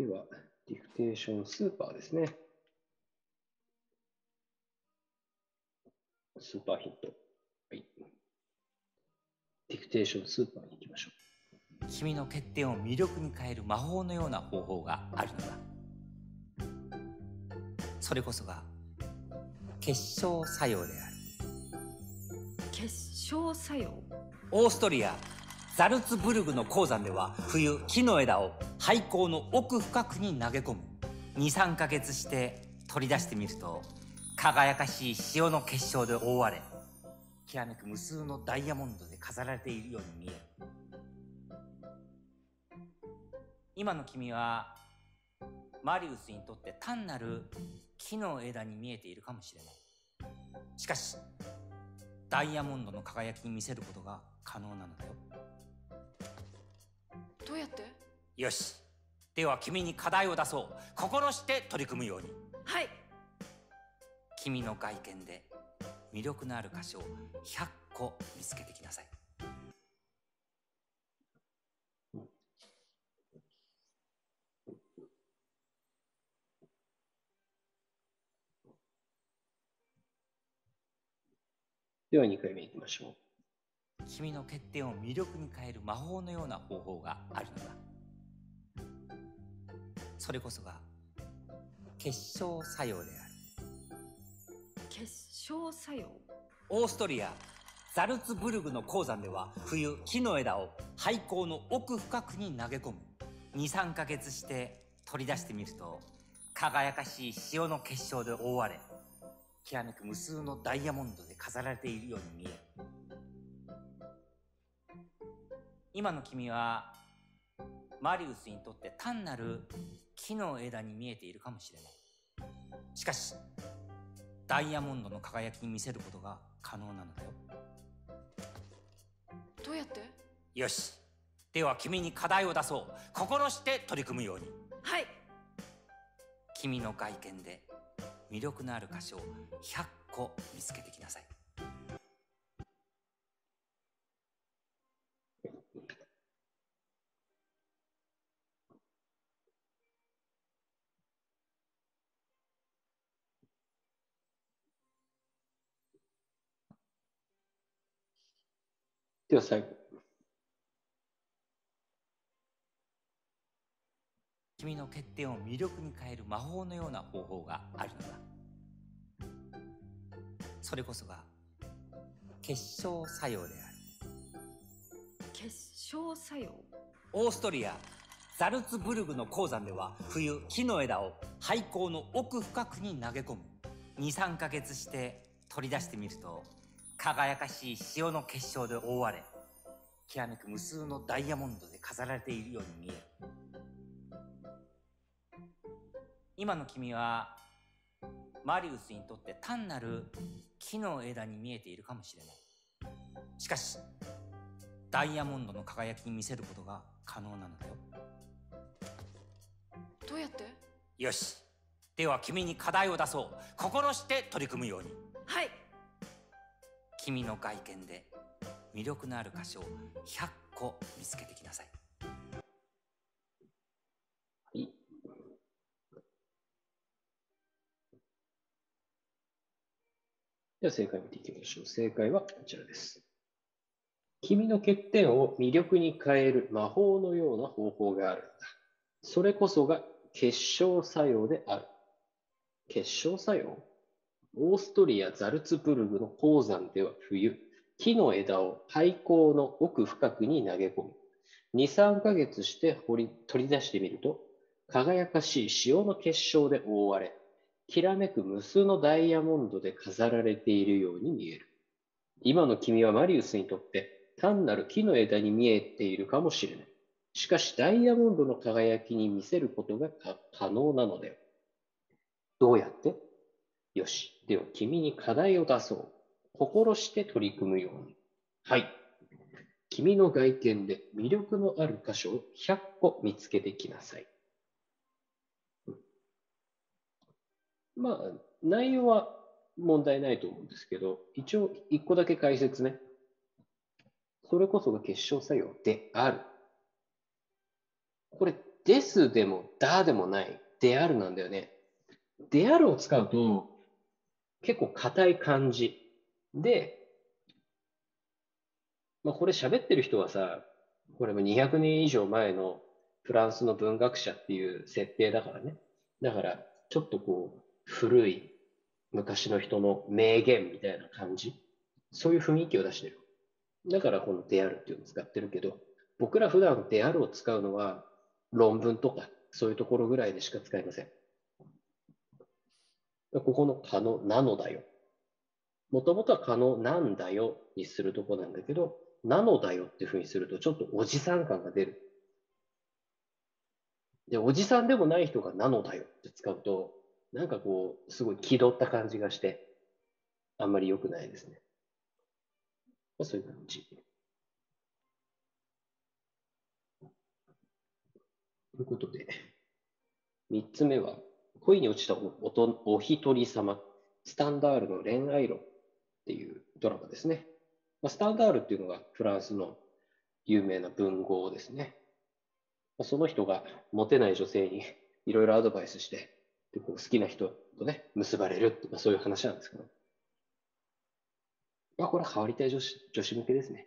では、ディクテーションスーパーですね。スーパーヒント。はい。ディクテーションスーパーに行きましょう。君の欠点を魅力に変える魔法のような方法があるのだ。それこそが結晶作用である。結晶作用？オーストリアザルツブルグの鉱山では冬木の枝を廃坑の奥深くに投げ込む。23ヶ月して取り出してみると輝かしい塩の結晶で覆われきらめく無数のダイヤモンドで飾られているように見える。今の君はマリウスにとって単なる木の枝に見えているかもしれない。しかしダイヤモンドの輝きに見せることが可能なのだよ。どうやって？よし。では君に課題を出そう。心して取り組むように。はい。君の外見で魅力のある箇所を100個見つけてきなさい。では2回目いきましょう君の欠点を魅力に変える魔法のような方法があるのだ。それこそが結晶作用である。結晶作用？オーストリアザルツブルグの鉱山では冬木の枝を廃坑の奥深くに投げ込む。23ヶ月して取り出してみると輝かしい塩の結晶で覆われきらめく無数のダイヤモンドで飾られているように見える今の君はマリウスにとって単なる木の枝に見えているかもしれない。しかしダイヤモンドの輝きに見せることが可能なのだよ。どうやって？よし。では君に課題を出そう。心して取り組むように。はい。君の外見で魅力のある箇所を100個見つけてきなさいでは最後。君の欠点を魅力に変える魔法のような方法があるのだ。それこそが結晶作用である。結晶作用？オーストリアザルツブルグの鉱山では冬木の枝を廃坑の奥深くに投げ込む23ヶ月して取り出してみると輝かしい塩の結晶で覆われきらめく無数のダイヤモンドで飾られているように見える。今の君はマリウスにとって単なる木の枝に見えているかもしれない。しかしダイヤモンドの輝きに見せることが可能なのだよ。どうやって？よし。では君に課題を出そう。心して取り組むように。はい君の外見で魅力のある箇所を100個見つけてきなさい。はい。では正解見ていきましょう。正解はこちらです。君の欠点を魅力に変える魔法のような方法があるんだ。それこそが結晶作用である。結晶作用？オーストリア・ザルツブルグの鉱山では冬、木の枝を廃坑の奥深くに投げ込む。2、3ヶ月して掘り取り出してみると、輝かしい塩の結晶で覆われ、きらめく無数のダイヤモンドで飾られているように見える。今の君はマリウスにとって単なる木の枝に見えているかもしれない。しかしダイヤモンドの輝きに見せることが可能なのだよ。どうやって？よし。では、君に課題を出そう。心して取り組むように。はい。君の外見で魅力のある箇所を100個見つけてきなさい。まあ、内容は問題ないと思うんですけど、一応1個だけ解説ね。それこそが結晶作用である。これ、ですでもだでもない、であるなんだよね。であるを使うと、結構硬い感じ。で、まあこれ喋ってる人はさ、これも200年以上前のフランスの文学者っていう設定だからね。だから、ちょっとこう、古い昔の人の名言みたいな感じ。そういう雰囲気を出してる。だからこのであるっていうのを使ってるけど、僕ら普段であるを使うのは論文とかそういうところぐらいでしか使いません。ここの可能なのだよ。もともとは可能なんだよにするとこなんだけど、なのだよっていうふうにするとちょっとおじさん感が出る。で、おじさんでもない人がなのだよって使うと、なんかこう、すごい気取った感じがして、あんまり良くないですね。まあ、そういう感じ。ということで、三つ目は、恋に落ちたおおとお一人様、スタンダールの恋愛論っていうドラマですね。まあ、スタンダールっていうのがフランスの有名な文豪ですね。まあ、その人がモテない女性に いろいろアドバイスして、でこう好きな人とね、結ばれるって、まあ、そういう話なんですけど。まあ、これは変わりたい女子女子向けですね。